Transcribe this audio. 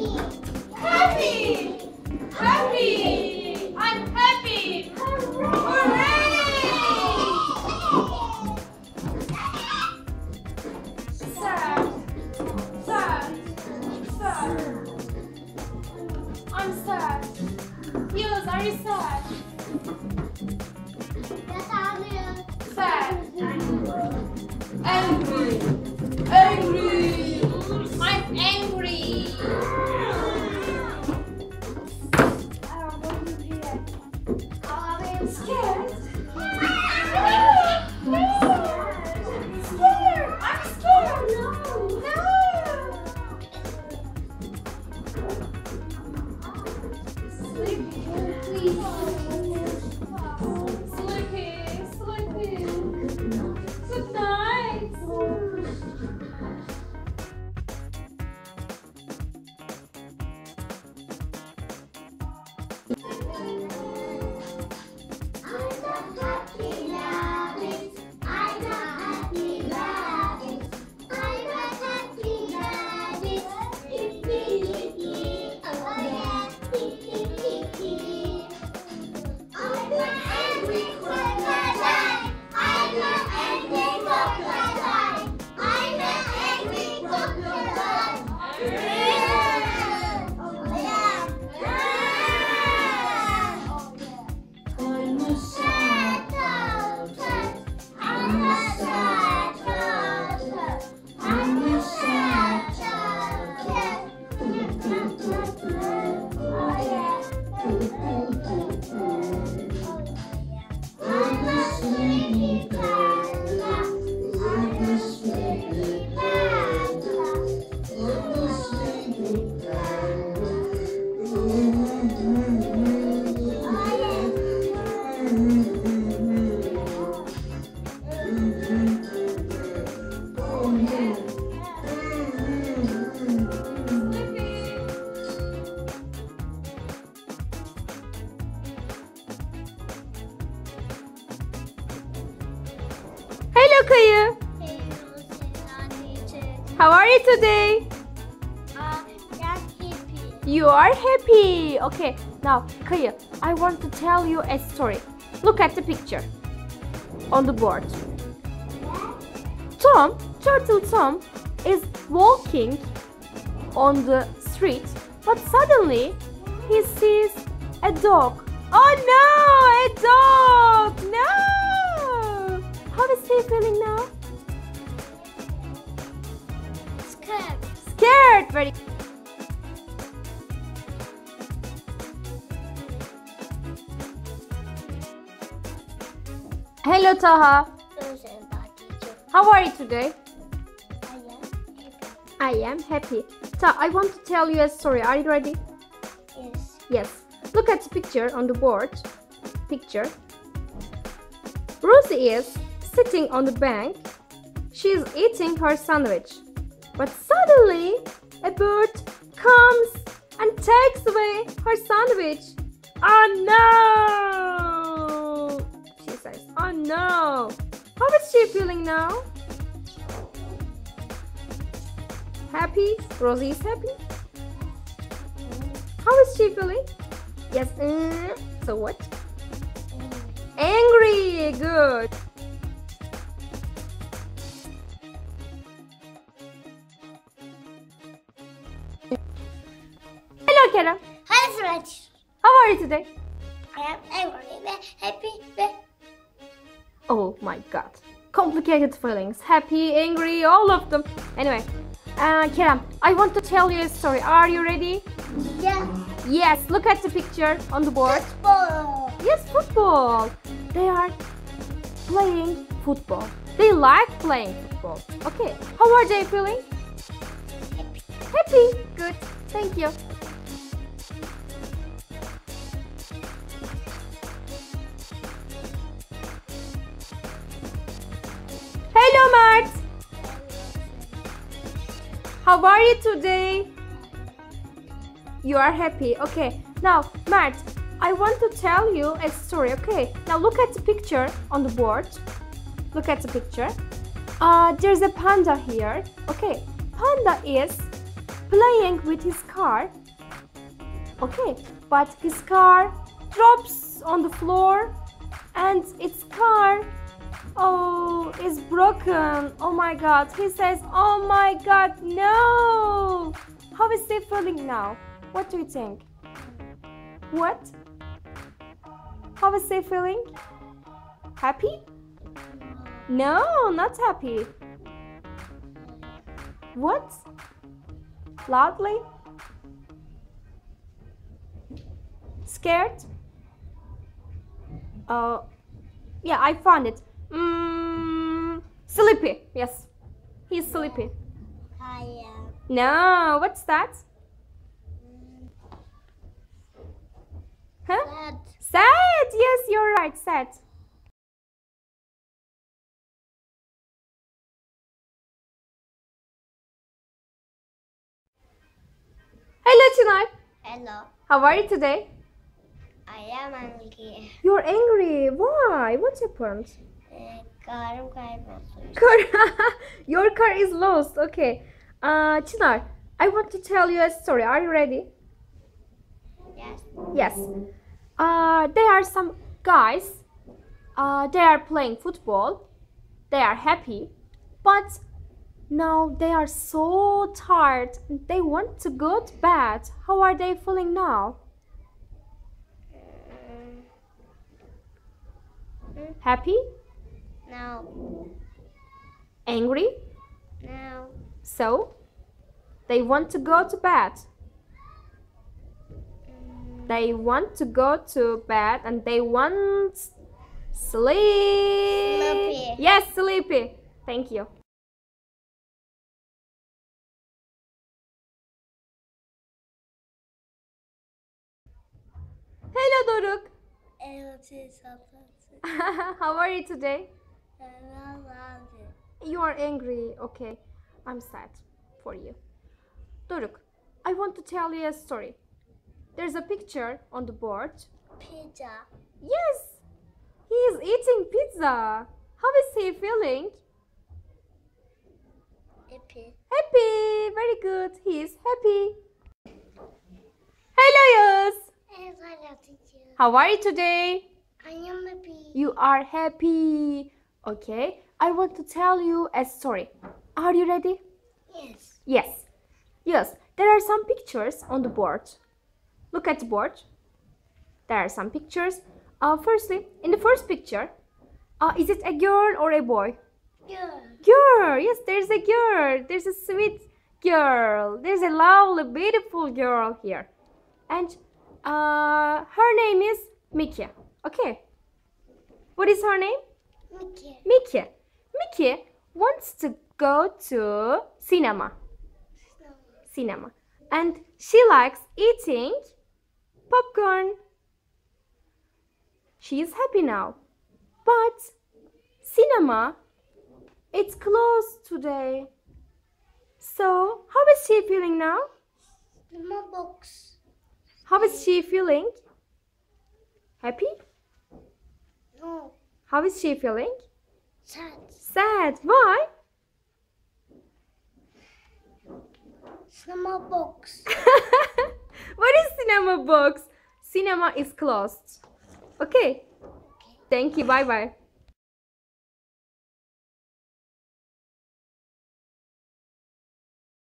Happy! Happy! I'm happy! Hooray! Sad. Sad. Sad. I'm sad. Are sad? Kaya. How are you today? You are happy. Okay, now, Kaya, I want to tell you a story. Look at the picture on the board. Tom, Turtle Tom, is walking on the street, but suddenly he sees a dog. Oh no, a dog! No! How is he feeling now? Scared. Very. Hello, Taha. How are you today? I am happy. Ta, I want to tell you a story. Are you ready? Yes. Yes. Look at the picture on the board. Picture. Rosie is sitting on the bank. She is eating her sandwich. But suddenly, a bird comes and takes away her sandwich. Oh no! She says, Oh no! How is she feeling now? Happy? Rosie is happy? How is she feeling? Yes. mm, So what? Angry. Good. Hello, Kara. Hi, French. How are you today? I am angry happy Oh my god. Complicated feelings. Happy, angry, all of them. Anyway, uh, Kerem, I want to tell you a story. Are you ready? yeah. Yes, look at the picture on the board. Ball. Yes, football. They are playing football. They like playing football. Okay, how are they feeling? Happy. Good. Thank you. Hello, Mart. How are you today? You are happy. Okay. Now, Mart, I want to tell you a story. Okay. Now look at the picture on the board. Look at the picture. Uh, there's a panda here. Okay. Panda is playing with his car. Okay. But his car drops on the floor and its car oh is broken. Oh my god. He says, "Oh my god, no!" How is he feeling now? What do you think? What? How is she feeling? Happy? No, not happy. What? Loudly? Scared? Uh, yeah, I found it. Mm, sleepy. Yes, he's sleepy. I am. No, what's that? Huh? Sad. Sad. Yes, you're right. Sad. Hello, Çınar. Hello. How are you today? I am angry. You're angry. Why? What happened? Karım. Your car is lost. Okay. Uh, Çınar, I want to tell you a story. Are you ready? Yes. Yes. Uh, there are some guys. Uh, they are playing football. They are happy, but now they are so tired. They want to go to bed. How are they feeling now? Mm, Happy? No. Angry? No. So they want to go to bed. Mm, They want to go to bed and they want sleep. Sleepy. Yes, sleepy. Thank you. Hello, Doruk. Saplasın. How are you today? You are angry. Okay. I'm sad for you. Doruk, I want to tell you a story. There's a picture on the board. Pizza. Yes, he is eating pizza. How is he feeling? Happy. Happy. Very good. He is happy. Hello, Yus. Evet, How are you today? I am happy. You are happy. Okay, I want to tell you a story. Are you ready? Yes. Yes. Yes, there are some pictures on the board. Look at the board. There are some pictures. Uh, firstly, in the first picture, uh, is it a girl or a boy? Good. Girl, yes, there's a girl. There's a sweet girl. There's a lovely, beautiful girl here. And uh, her name is Mickey. Okay. What is her name? Mickey. Mickey. Mickey wants to go to cinema. Cinema. And she likes eating popcorn. She is happy now. But cinema it's closed today. So, how is she feeling now? My box. How is she feeling? Happy? No. How is she feeling? Sad. Sad. Why? Cinema box. what is cinema box? Cinema is closed. Okay. Thank you. Bye bye.